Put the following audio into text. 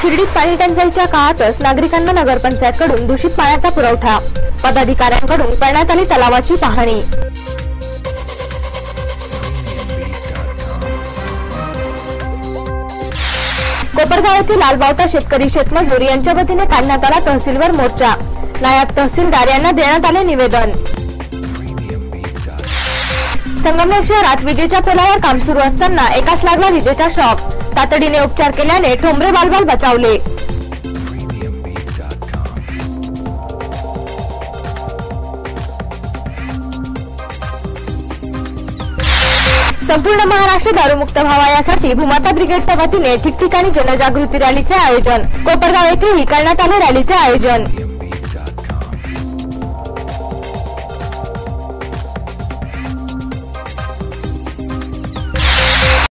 शिर्डीत पाणी टंचाईच्या काळातच नागरिकांना नगरपंचायतकडून दूषित पाण्याचा पुरवठा पदाधिकाऱ्यांकडून करण्यात आली तलावाची पाहणी. कोपरगाव येथील लालबावटा शेतकरी शेतमजूर यांच्या वतीने काढण्यात आला तहसीलवर मोर्चा. नायब तहसीलदार यांना देण्यात आले निवेदन. संगमनेर शहरात विजेच्या पोलावर काम सुरू असताना एकाच लागला विजेचा शॉक. तातडीने उपचार केल्याने ठोंबरे बालबाल बचावले. संपूर्ण महाराष्ट्र दारूमुक्त व्हावा यासाठी भूमाता ब्रिगेडच्या वतीने ठिकठिकाणी जनजागृती रॅलीचे आयोजन. कोपरगाव येथेही करण्यात आले रॅलीचे आयोजन.